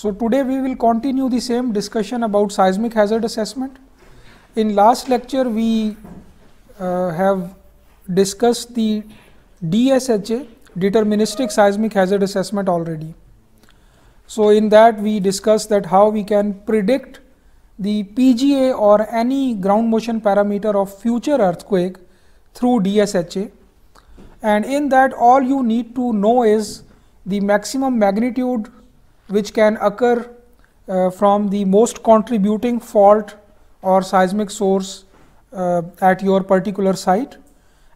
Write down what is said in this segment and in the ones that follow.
So today we will continue the same discussion about seismic hazard assessment. In last lecture we uh, have discussed the DSHA deterministic seismic hazard assessment already. So in that we discussed that how we can predict the PGA or any ground motion parameter of future earthquake through DSHA and in that all you need to know is the maximum magnitude which can occur uh, from the most contributing fault or seismic source uh, at your particular site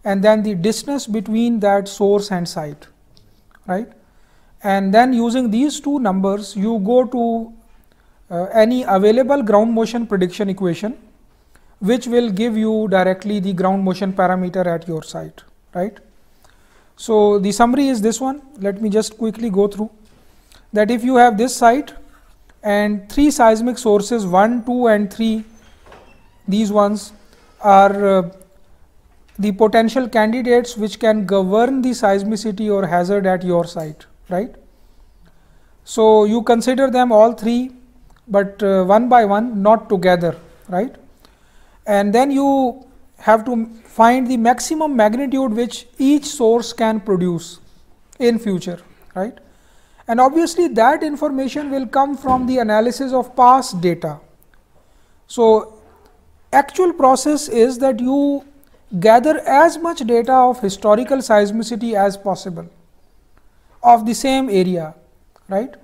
and then the distance between that source and site right? And then using these two numbers you go to uh, any available ground motion prediction equation which will give you directly the ground motion parameter at your site right? So the summary is this one. Let me just quickly go through that if you have this site and three seismic sources 1 2 and 3 these ones are uh, the potential candidates which can govern the seismicity or hazard at your site right? So you consider them all three but uh, one by one not together right? And then you have to find the maximum magnitude which each source can produce in future right and obviously that information will come from the analysis of past data. So actual process is that you gather as much data of historical seismicity as possible of the same area right?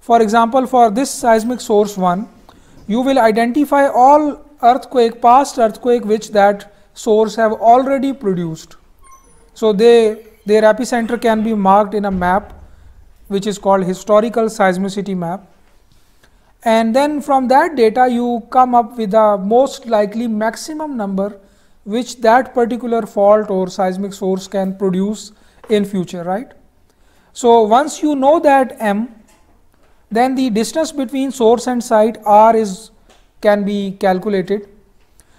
For example for this seismic source 1 you will identify all earthquake past earthquake which that source have already produced. So they their epicenter can be marked in a map which is called historical seismicity map. And then from that data you come up with the most likely maximum number which that particular fault or seismic source can produce in future right? So once you know that m then the distance between source and site r is can be calculated.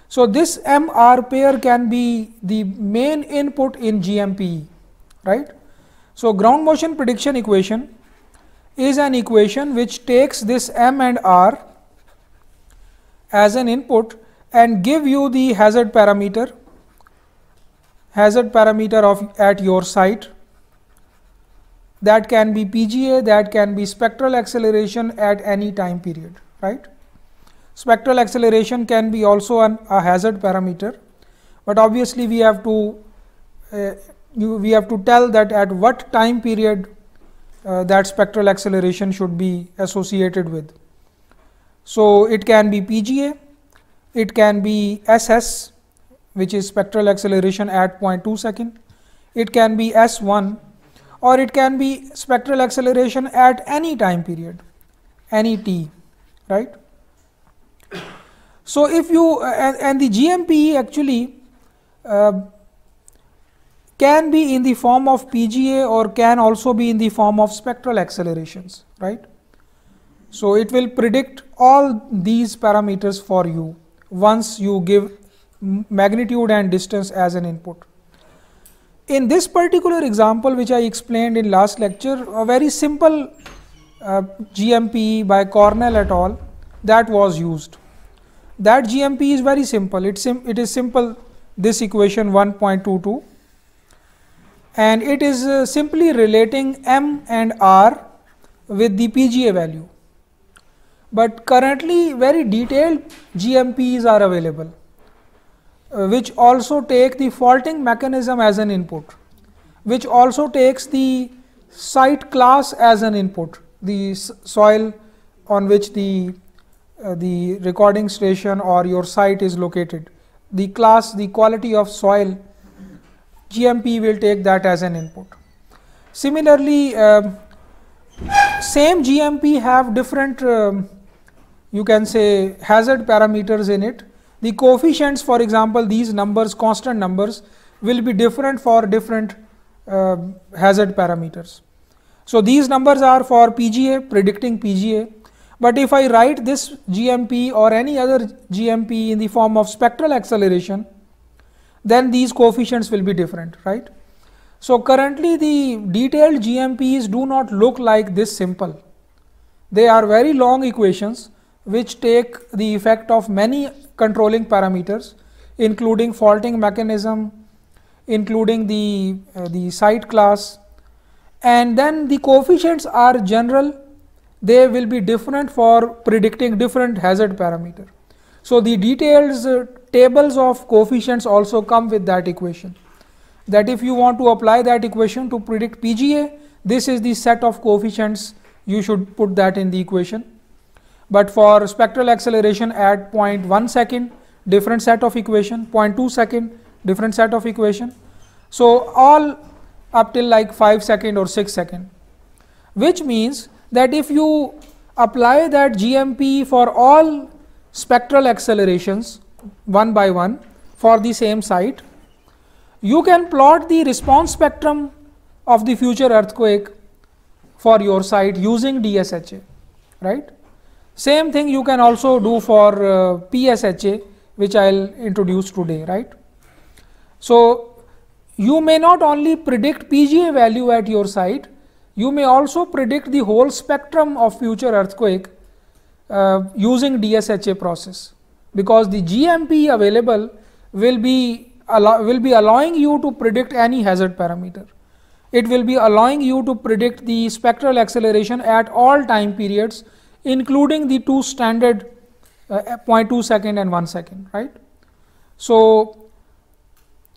So this m r pair can be the main input in gmpe right so ground motion prediction equation is an equation which takes this m and r as an input and give you the hazard parameter hazard parameter of at your site. That can be PGA that can be spectral acceleration at any time period right? Spectral acceleration can be also an, a hazard parameter but obviously we have to uh, you, we have to tell that at what time period uh, that spectral acceleration should be associated with. So, it can be PGA, it can be SS which is spectral acceleration at 0.2 second, it can be S1 or it can be spectral acceleration at any time period, any t, right. So, if you uh, and, and, the GMPE actually uh, can be in the form of PGA or can also be in the form of spectral accelerations, right. So, it will predict all these parameters for you once you give magnitude and distance as an input. In this particular example which I explained in last lecture, a very simple uh, GMPE by Cornell et al that was used. That GMP is very simple, it, sim it is simple this equation 1.22 and it is uh, simply relating m and r with the PGA value. But currently very detailed GMPs are available uh, which also take the faulting mechanism as an input, which also takes the site class as an input, the soil on which the uh, the recording station or your site is located. The class, the quality of soil GMP will take that as an input. Similarly, uh, same GMP have different um, you can say hazard parameters in it. The coefficients for example, these numbers constant numbers will be different for different uh, hazard parameters. So, these numbers are for PGA predicting PGA, but if I write this GMP or any other GMP in the form of spectral acceleration, then these coefficients will be different, right. So, currently the detailed GMPs do not look like this simple. They are very long equations which take the effect of many controlling parameters including faulting mechanism, including the, uh, the site class and then the coefficients are general they will be different for predicting different hazard parameter. So, the details uh, tables of coefficients also come with that equation that if you want to apply that equation to predict PGA this is the set of coefficients you should put that in the equation. But for spectral acceleration at 0.1 second different set of equation 0.2 second different set of equation. So, all up till like 5 second or 6 second which means that if you apply that GMP for all spectral accelerations one by one for the same site, you can plot the response spectrum of the future earthquake for your site using DSHA, right. Same thing you can also do for uh, PSHA which I will introduce today, right. So, you may not only predict PGA value at your site, you may also predict the whole spectrum of future earthquake uh, using DSHA process because the GMP available will be will be allowing you to predict any hazard parameter. It will be allowing you to predict the spectral acceleration at all time periods including the two standard uh, 0.2 second and 1 second right. So,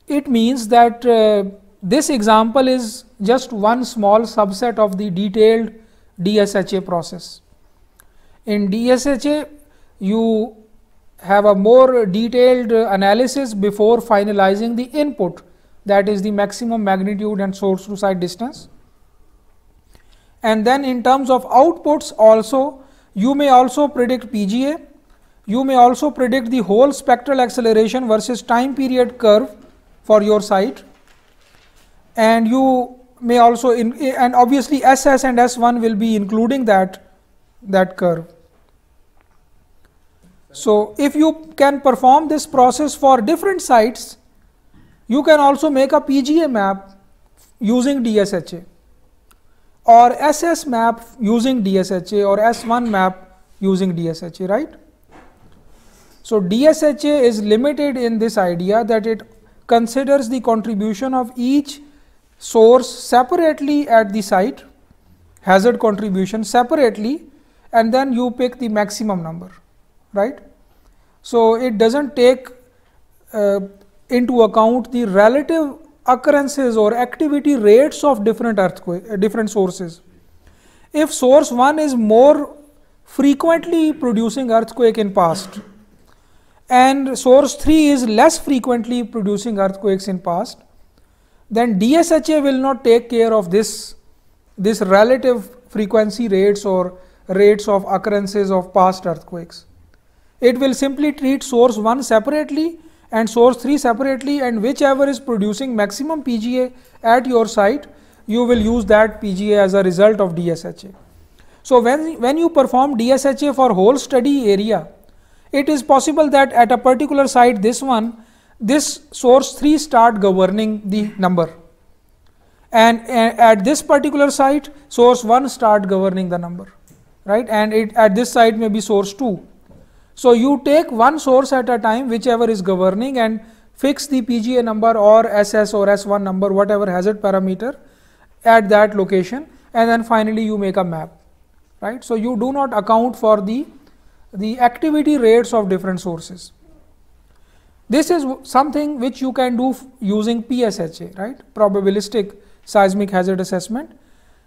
it means that uh, this example is just one small subset of the detailed DSHA process. In DSHA, you have a more detailed analysis before finalizing the input that is the maximum magnitude and source to site distance. And then in terms of outputs also you may also predict PGA, you may also predict the whole spectral acceleration versus time period curve for your site and you may also in, and obviously SS and S1 will be including that that curve. So, if you can perform this process for different sites, you can also make a PGA map using DSHA or SS map using DSHA or S1 map using DSHA, right. So, DSHA is limited in this idea that it considers the contribution of each source separately at the site, hazard contribution separately and then you pick the maximum number, right. So, it does not take uh, into account the relative occurrences or activity rates of different earthquake, uh, different sources. If source 1 is more frequently producing earthquake in past and source 3 is less frequently producing earthquakes in past, then DSHA will not take care of this, this relative frequency rates or rates of occurrences of past earthquakes. It will simply treat source 1 separately and source 3 separately and whichever is producing maximum PGA at your site, you will use that PGA as a result of DSHA. So, when, when you perform DSHA for whole study area, it is possible that at a particular site this one this source 3 start governing the number and at this particular site source 1 start governing the number right and it at this site may be source 2. So, you take one source at a time whichever is governing and fix the PGA number or SS or S1 number whatever hazard parameter at that location and then finally you make a map right. So, you do not account for the the activity rates of different sources. This is something which you can do using PSHA, right? Probabilistic seismic hazard assessment.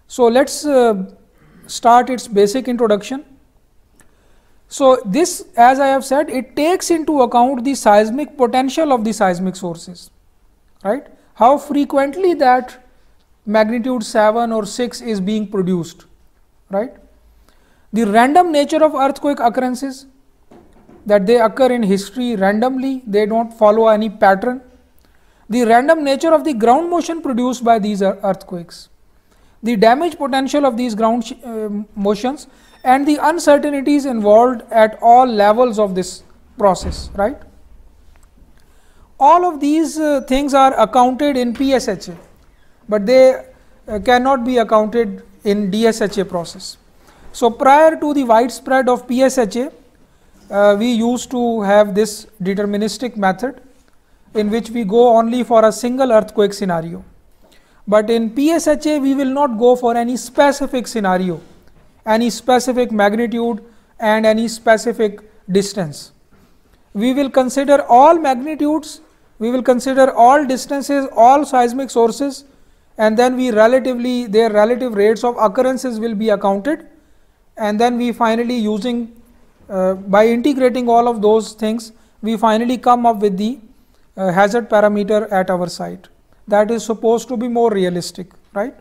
So, let us uh, start its basic introduction. So, this as I have said it takes into account the seismic potential of the seismic sources, right? How frequently that magnitude 7 or 6 is being produced, right? The random nature of earthquake occurrences, that they occur in history randomly, they do not follow any pattern. The random nature of the ground motion produced by these earthquakes, the damage potential of these ground uh, motions and the uncertainties involved at all levels of this process, right. All of these uh, things are accounted in PSHA, but they uh, cannot be accounted in DSHA process. So, prior to the widespread of PSHA, uh, we used to have this deterministic method in which we go only for a single earthquake scenario. But in PSHA, we will not go for any specific scenario, any specific magnitude and any specific distance. We will consider all magnitudes, we will consider all distances, all seismic sources and then we relatively their relative rates of occurrences will be accounted and then we finally using uh, by integrating all of those things we finally come up with the uh, hazard parameter at our site that is supposed to be more realistic right